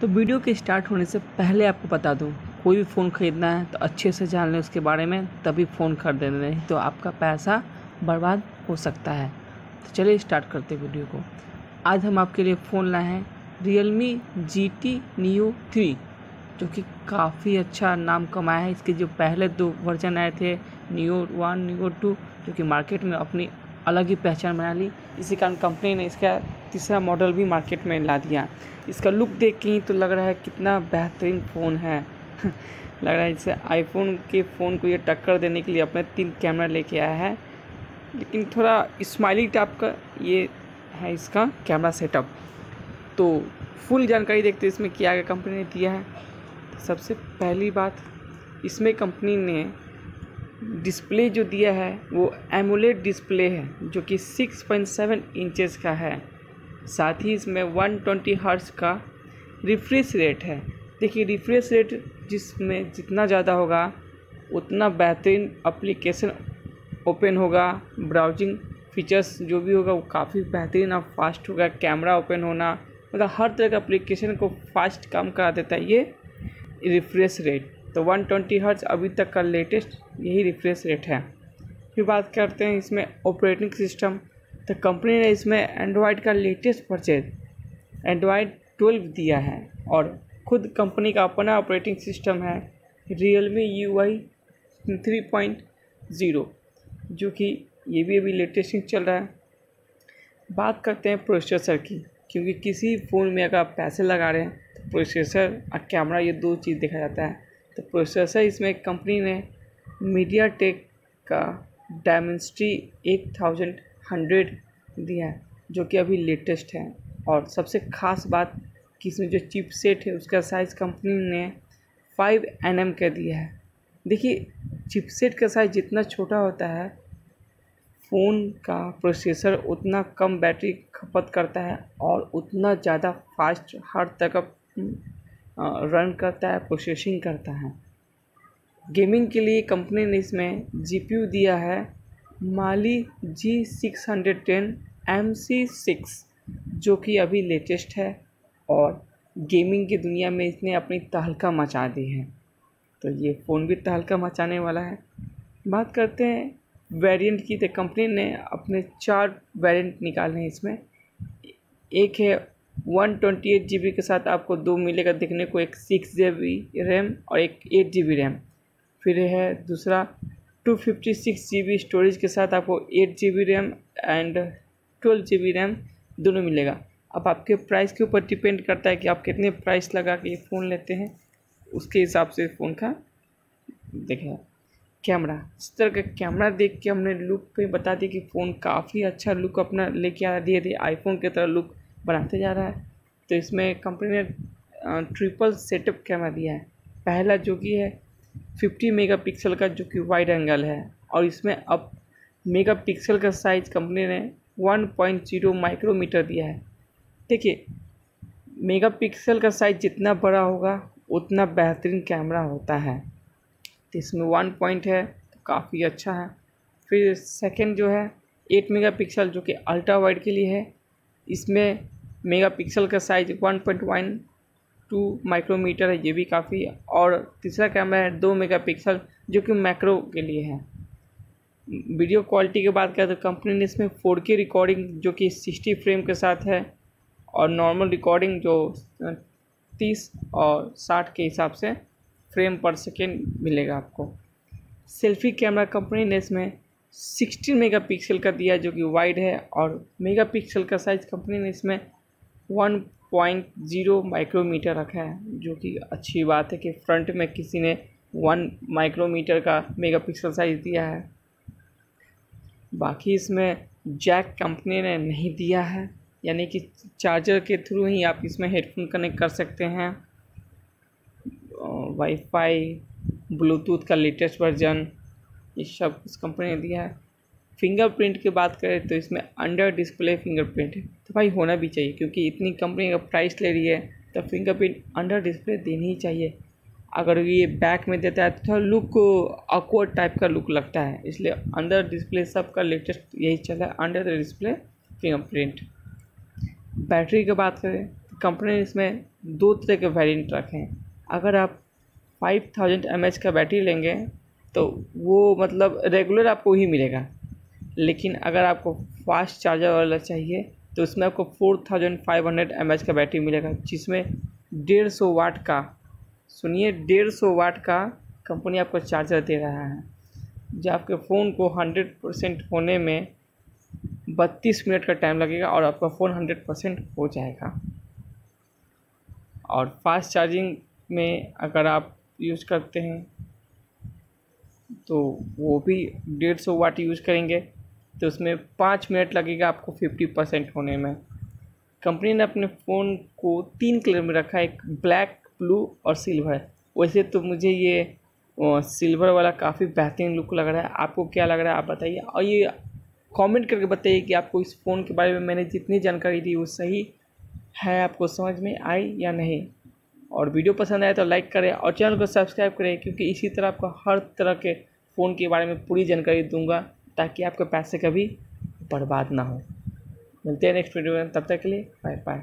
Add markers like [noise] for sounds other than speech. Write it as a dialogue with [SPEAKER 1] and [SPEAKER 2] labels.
[SPEAKER 1] तो वीडियो के स्टार्ट होने से पहले आपको बता दूँ, कोई भी फ़ोन ख़रीदना है तो अच्छे से जान लें उसके बारे में, तभी फ़ोन खरीदें नहीं तो आपका पैसा बर्बाद हो सकता है। तो चलिए स्टार्ट करते हैं वीडियो को। आज हम आपके लिए फ़ोन लाए हैं Realme G T neo three जो कि काफ़ी अच्छा नाम कमाया है। इसके जो पहले दो वर्जन आए थे न्यू वन न्यू टू जो कि मार्केट में अपनी अलग ही पहचान बना ली। इसी कारण कंपनी ने इसका तीसरा मॉडल भी मार्केट में ला दिया। इसका लुक देख के ही तो लग रहा है कितना बेहतरीन फ़ोन है। [laughs] लग रहा है जैसे आईफोन के फ़ोन को ये टक्कर देने के लिए अपने तीन कैमरा लेके आया है। लेकिन थोड़ा स्माइली टाइप का ये है इसका कैमरा सेटअप तो फुल जानकारी देखते इसमें क्या क्या कंपनी ने दिया है। सबसे पहली बात, इसमें कंपनी ने डिस्प्ले जो दिया है, वो एमुलेट डिस्प्ले है, जो कि 6.7 इंचेस का है। साथ ही इसमें 120 ट्वेंटी का रिफ्रेश रेट है। देखिए रिफ्रेश रेट जिसमें जितना ज़्यादा होगा, उतना बेहतरीन एप्लीकेशन ओपन होगा। ब्राउजिंग फीचर्स जो भी होगा, वो काफ़ी बेहतरीन और फास्ट होगा। कैमरा ओपन होना मतलब हर तरह का एप्लीकेशन को फास्ट काम करा देता है। ये रिफ्रेश रेट तो 120 ट्वेंटी हर्ट्ज अभी तक का लेटेस्ट यही रिफ्रेश रेट है। फिर बात करते हैं इसमें ऑपरेटिंग सिस्टम। तो कंपनी ने इसमें एंड्रॉयड का लेटेस्ट परचेज एंड्रॉयड 12 दिया है और खुद कंपनी का अपना ऑपरेटिंग सिस्टम है Realme U I three point zero जो कि ये भी अभी लेटेस्ट चल रहा है। बात करते हैं प्रोसेसर की, क्योंकि किसी फ़ोन में अगर आप पैसे लगा रहे हैं तो प्रोसेसर और कैमरा ये दो चीज़ देखा जाता है। तो प्रोसेसर इसमें कंपनी ने मीडिया टेक का डायमेंसिटी एट थाउज़ेंड हंड्रेड दिया है, जो कि अभी लेटेस्ट है। और सबसे ख़ास बात कि इसमें जो चिप सेट है, उसका साइज़ कंपनी ने फाइव एन एम का दिया है। देखिए चिपसेट का साइज़ जितना छोटा होता है फ़ोन का प्रोसेसर उतना कम बैटरी खपत करता है और उतना ज़्यादा फास्ट हर तक रन करता है प्रोसेसिंग करता है। गेमिंग के लिए कंपनी ने इसमें जीपीयू दिया है Mali G six hundred ten M C six जो कि अभी लेटेस्ट है और गेमिंग की दुनिया में इसने अपनी तहलका मचा दी है। तो ये फ़ोन भी तहलका मचाने वाला है। बात करते हैं वेरिएंट की तो कंपनी ने अपने चार वेरिएंट निकाले हैं इसमें। एक है one twenty eight G B के साथ आपको दो मिलेगा देखने को, एक सिक्स जी बी रैम और एक एट जी बी रैम। फिर है दूसरा, two fifty six G B storage के साथ आपको eight G B RAM and twelve G B RAM दोनों मिलेगा। अब आपके प्राइस के ऊपर डिपेंड करता है कि आप कितने प्राइस लगा के ये फ़ोन लेते हैं। उसके हिसाब से फ़ोन का देखें। कैमरा, इस तरह का कैमरा देख के हमने लुक पे बता दिया कि फ़ोन काफ़ी अच्छा लुक अपना लेके आ दिए थे। आईफोन की तरह लुक बनाते जा रहा है। तो इसमें कंपनी ने ट्रिपल सेटअप कैमरा दिया है। पहला जो कि है 50 मेगापिक्सल का, जो कि वाइड एंगल है। और इसमें अब मेगापिक्सल का साइज़ कंपनी ने 1.0 माइक्रोमीटर दिया है। देखिए मेगापिक्सल का साइज़ जितना बड़ा होगा, उतना बेहतरीन कैमरा होता है। तो इसमें वन पॉइंट है तो काफ़ी अच्छा है। फिर सेकंड जो है एट मेगापिक्सल जो कि अल्ट्रा वाइड के लिए है। इसमें मेगापिक्सल का size one point one two micrometre है, ये भी काफ़ी और तीसरा कैमरा है, दो मेगापिक्सल, जो कि मैक्रो के लिए है। वीडियो क्वालिटी की बात करें तो कंपनी ने इसमें फोर के रिकॉर्डिंग जो कि सिक्सटी फ्रेम के साथ है, और नॉर्मल रिकॉर्डिंग जो तीस और साठ के हिसाब से फ्रेम पर सेकेंड मिलेगा आपको। सेल्फी कैमरा कंपनी ने इसमें सिक्सटीन मेगापिक्सल का दिया जो कि वाइड है और मेगापिक्सल का साइज़ कंपनी ने इसमें वन पॉइंट ज़ीरो माइक्रोमीटर रखा है, जो कि अच्छी बात है कि फ्रंट में किसी ने वन माइक्रोमीटर का मेगापिक्सल साइज़ दिया है। बाकी इसमें जैक कंपनी ने नहीं दिया है, यानी कि चार्जर के थ्रू ही आप इसमें हेडफोन कनेक्ट कर सकते हैं। वाईफाई ब्लूटूथ का लेटेस्ट वर्जन ये सब इस कंपनी ने दिया है। फिंगरप्रिंट की बात करें तो इसमें अंडर डिस्प्ले फिंगरप्रिंट है। तो भाई होना भी चाहिए, क्योंकि इतनी कंपनी अगर प्राइस ले रही है तो फिंगरप्रिंट अंडर डिस्प्ले देनी ही चाहिए। अगर ये बैक में देता है तो थोड़ा लुक अकवर्ड टाइप का लुक लगता है। इसलिए अंडर डिस्प्ले सबका लेटेस्ट यही चला है अंडर डिस्प्ले फिंगरप्रिंट बैटरी की बात करें तो कंपनी ने इसमें दो तरह के वेरिएंट रखे हैं। अगर आप फाइव थाउज़ेंड एम का बैटरी लेंगे तो वो मतलब रेगुलर आपको ही मिलेगा। लेकिन अगर आपको फास्ट चार्जर वाला चाहिए तो उसमें आपको four thousand five hundred M का बैटरी मिलेगा, जिसमें डेढ़ सौ वाट का, सुनिए, डेढ़ सौ वाट का कंपनी आपको चार्जर दे रहा है। जो आपके फ़ोन को हंड्रेड परसेंट होने में बत्तीस मिनट का टाइम लगेगा और आपका फ़ोन हंड्रेड परसेंट हो जाएगा। और फास्ट चार्जिंग में अगर आप यूज़ करते हैं तो वो भी डेढ़ सौ वाट यूज़ करेंगे। तो उसमें पाँच मिनट लगेगा आपको फिफ्टी परसेंट होने में। कंपनी ने अपने फ़ोन को तीन कलर में रखा है, एक ब्लैक, ब्लू और सिल्वर। वैसे तो मुझे ये सिल्वर वाला काफ़ी बेहतरीन लुक लग रहा है। आपको क्या लग रहा है आप बताइए। और ये कमेंट करके बताइए कि आपको इस फ़ोन के बारे में मैंने जितनी जानकारी दी वो सही है आपको समझ में आई या नहीं। और वीडियो पसंद आए तो लाइक करें और चैनल को सब्सक्राइब करें, क्योंकि इसी तरह आपको हर तरह के फ़ोन के बारे में पूरी जानकारी दूँगा ताकि आपके पैसे कभी बर्बाद ना हो। मिलते हैं नेक्स्ट वीडियो में, तब तक के लिए बाय बाय